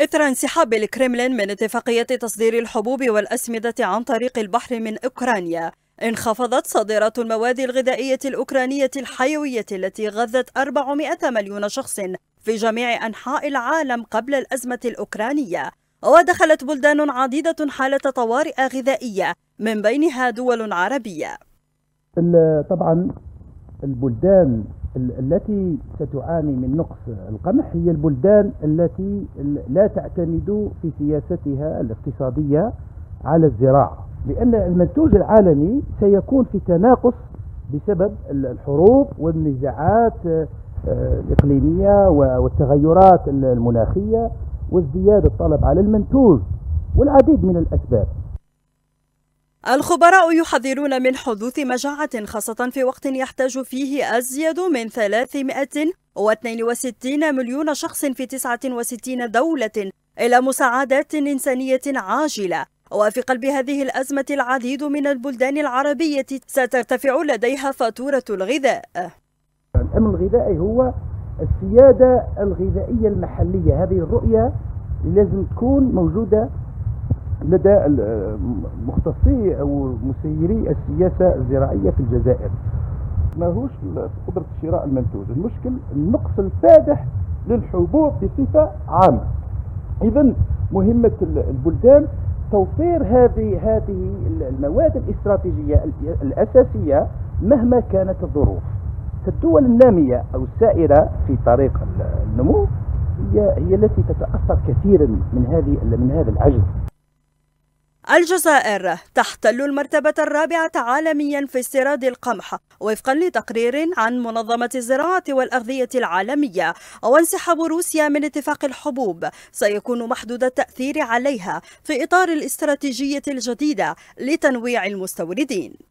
إثر انسحاب الكرملين من اتفاقية تصدير الحبوب والأسمدة عن طريق البحر من أوكرانيا. انخفضت صادرات المواد الغذائية الأوكرانية الحيوية التي غذت 400 مليون شخص في جميع أنحاء العالم قبل الأزمة الأوكرانية. ودخلت بلدان عديدة حالة طوارئ غذائية من بينها دول عربية. طبعا البلدان التي ستعاني من نقص القمح هي البلدان التي لا تعتمد في سياستها الاقتصادية على الزراعة. لأن المنتوج العالمي سيكون في تناقص بسبب الحروب والنزاعات آه، الإقليمية والتغيرات المناخية وازدياد الطلب على المنتوج والعديد من الأسباب. الخبراء يحذرون من حدوث مجاعة خاصة في وقت يحتاج فيه أزيد من 362 مليون شخص في 69 دولة إلى مساعدات إنسانية عاجلة. وفي قلب هذه الأزمة العديد من البلدان العربية سترتفع لديها فاتورة الغذاء. الأمن الغذائي هو السيادة الغذائية المحلية. هذه الرؤية لازم تكون موجودة لدى مختصي أو مسيري السياسة الزراعية في الجزائر. ماهوش قدرة شراء المنتوج. المشكل النقص الفادح للحبوب بصفة عامة. إذا مهمة البلدان توفير هذه هذه المواد الاستراتيجية الأساسية مهما كانت الظروف. فالدول النامية أو السائرة في طريق النمو هي هي التي تتأثر كثيرا من هذه من هذا العجز. الجزائر تحتل المرتبة الرابعة عالميا في استيراد القمح وفقا لتقرير عن منظمة الزراعة والأغذية العالمية وانسحاب روسيا من اتفاق الحبوب. سيكون محدود التأثير عليها في إطار الاستراتيجية الجديدة لتنويع المستوردين.